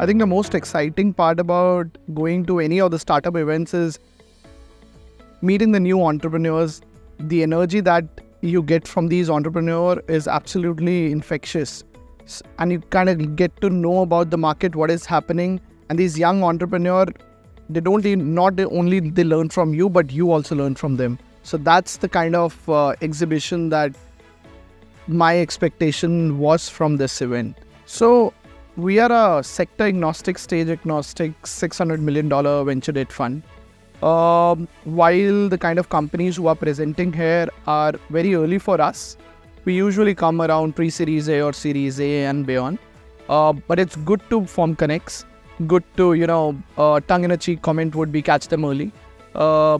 I think the most exciting part about going to any of the startup events is meeting the new entrepreneurs. The energy that you get from these entrepreneurs is absolutely infectious. And you kind of get to know about the market, what is happening. And these young entrepreneurs, they don't not only they learn from you, but you also learn from them. So that's the kind of uh, exhibition that my expectation was from this event. So we are a sector agnostic, stage agnostic, $600 million venture debt fund. Um, while the kind of companies who are presenting here are very early for us, we usually come around pre series A or series A and beyond. Uh, but it's good to form connects. Good to, you know, uh, tongue in a cheek comment would be catch them early. Uh,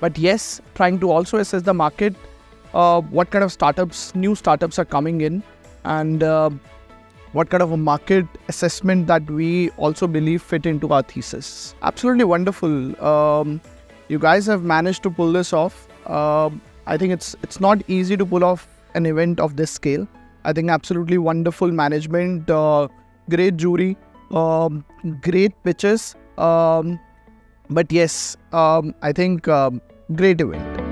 but yes, trying to also assess the market, uh, what kind of startups, new startups are coming in, and uh, what kind of a market assessment that we also believe fit into our thesis. Absolutely wonderful. Um, you guys have managed to pull this off. Uh, I think it's it's not easy to pull off an event of this scale. I think absolutely wonderful management, uh, great jury, um, great pitches. Um, but yes, um, I think um, great event.